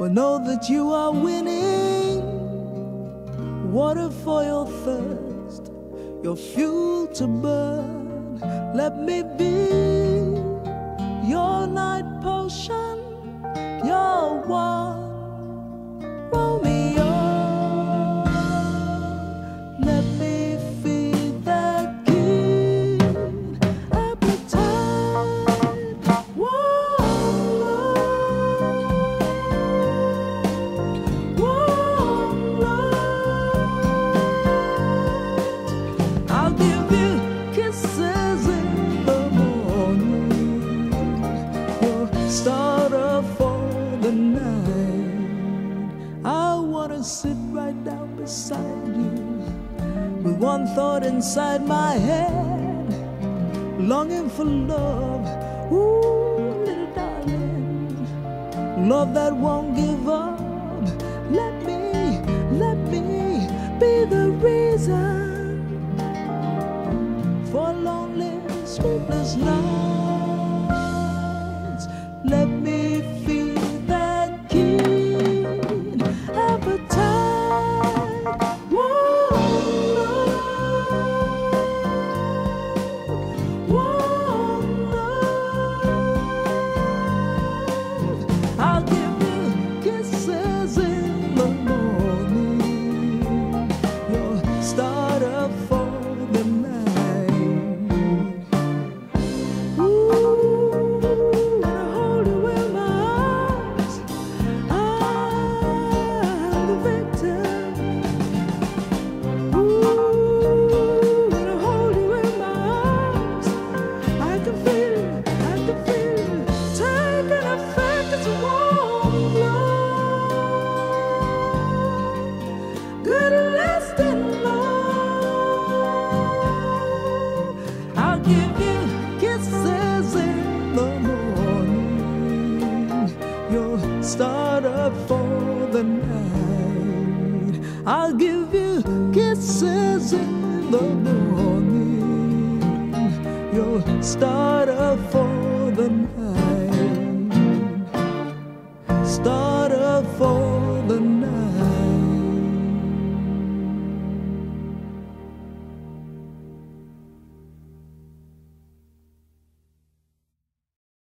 but know that you are winning. Water for your thirst, your fuel to burn. Let me be sit right down beside you with one thought inside my head, longing for love. Ooh, little darling, love that won't give up. Let me, let me be the reason I'll give you kisses in the morning, your a for